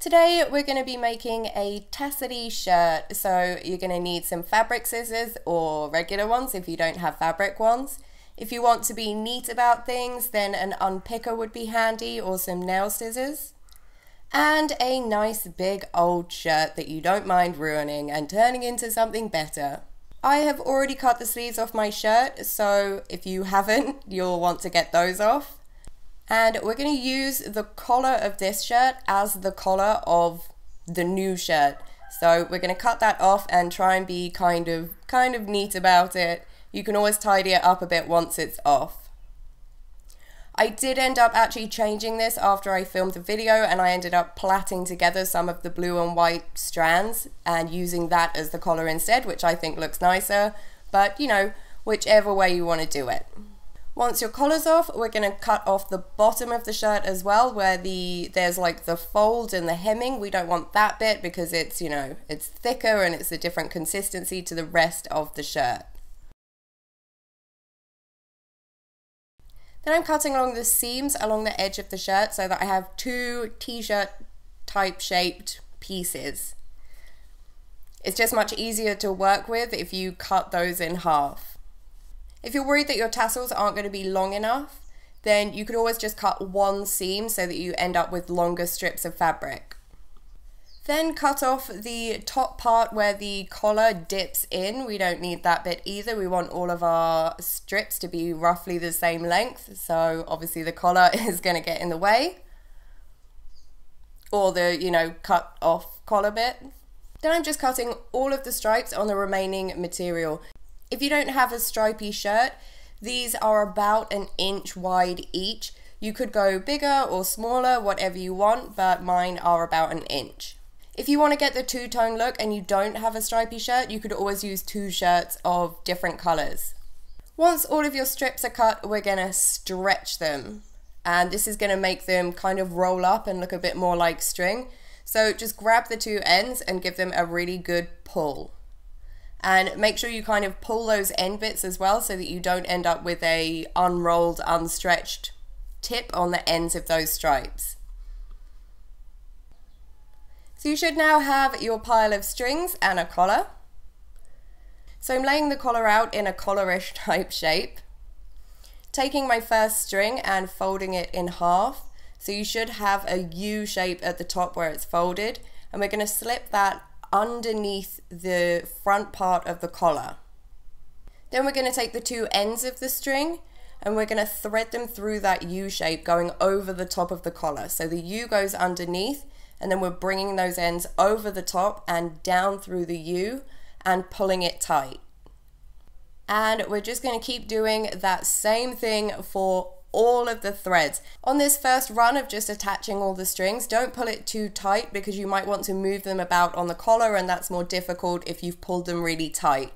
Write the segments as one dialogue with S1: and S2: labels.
S1: Today we're going to be making a tassety shirt, so you're going to need some fabric scissors or regular ones if you don't have fabric ones. If you want to be neat about things, then an unpicker would be handy or some nail scissors. And a nice big old shirt that you don't mind ruining and turning into something better. I have already cut the sleeves off my shirt, so if you haven't, you'll want to get those off. And we're going to use the collar of this shirt as the collar of the new shirt. So we're going to cut that off and try and be kind of kind of neat about it. You can always tidy it up a bit once it's off. I did end up actually changing this after I filmed the video and I ended up plaiting together some of the blue and white strands and using that as the collar instead, which I think looks nicer. But, you know, whichever way you want to do it. Once your collar's off, we're going to cut off the bottom of the shirt as well, where the there's like the fold and the hemming. We don't want that bit because it's, you know, it's thicker and it's a different consistency to the rest of the shirt. Then I'm cutting along the seams along the edge of the shirt so that I have two t-shirt type shaped pieces. It's just much easier to work with if you cut those in half. If you're worried that your tassels aren't going to be long enough, then you could always just cut one seam so that you end up with longer strips of fabric. Then cut off the top part where the collar dips in. We don't need that bit either. We want all of our strips to be roughly the same length. So obviously the collar is going to get in the way. Or the, you know, cut off collar bit. Then I'm just cutting all of the stripes on the remaining material. If you don't have a stripy shirt, these are about an inch wide each. You could go bigger or smaller, whatever you want, but mine are about an inch. If you want to get the two-tone look and you don't have a stripy shirt, you could always use two shirts of different colors. Once all of your strips are cut, we're going to stretch them. And this is going to make them kind of roll up and look a bit more like string. So just grab the two ends and give them a really good pull and make sure you kind of pull those end bits as well so that you don't end up with a unrolled unstretched tip on the ends of those stripes. So you should now have your pile of strings and a collar. So I'm laying the collar out in a collarish type shape, taking my first string and folding it in half. So you should have a U shape at the top where it's folded and we're going to slip that underneath the front part of the collar. Then we're going to take the two ends of the string and we're going to thread them through that U shape going over the top of the collar. So the U goes underneath and then we're bringing those ends over the top and down through the U and pulling it tight. And we're just going to keep doing that same thing for all of the threads. On this first run of just attaching all the strings, don't pull it too tight because you might want to move them about on the collar and that's more difficult if you've pulled them really tight.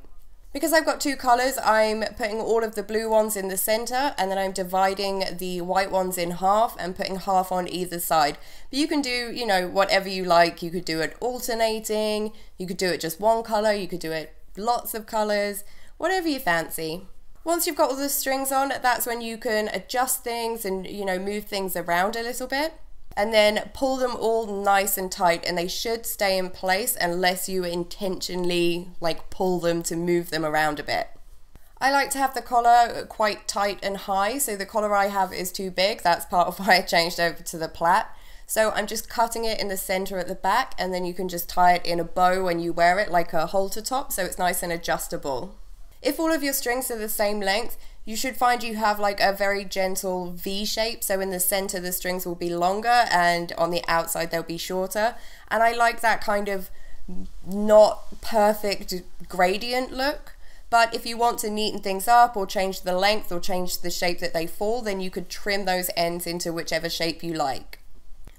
S1: Because I've got two colours, I'm putting all of the blue ones in the centre and then I'm dividing the white ones in half and putting half on either side. But you can do, you know, whatever you like. You could do it alternating, you could do it just one colour, you could do it lots of colours, whatever you fancy. Once you've got all the strings on, that's when you can adjust things and, you know, move things around a little bit. And then pull them all nice and tight and they should stay in place unless you intentionally like pull them to move them around a bit. I like to have the collar quite tight and high, so the collar I have is too big. That's part of why I changed over to the plait. So I'm just cutting it in the center at the back and then you can just tie it in a bow when you wear it like a halter top so it's nice and adjustable. If all of your strings are the same length, you should find you have like a very gentle V shape. So in the center, the strings will be longer and on the outside, they'll be shorter. And I like that kind of not perfect gradient look. But if you want to neaten things up or change the length or change the shape that they fall, then you could trim those ends into whichever shape you like.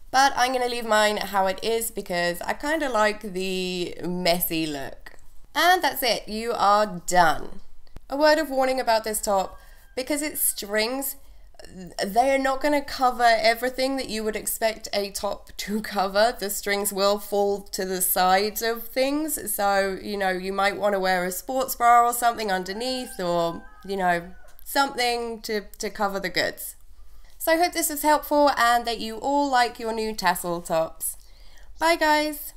S1: But I'm going to leave mine how it is because I kind of like the messy look. And that's it, you are done. A word of warning about this top, because it's strings, they are not going to cover everything that you would expect a top to cover. The strings will fall to the sides of things, so you know, you might want to wear a sports bra or something underneath, or you know, something to, to cover the goods. So I hope this was helpful and that you all like your new tassel tops. Bye guys!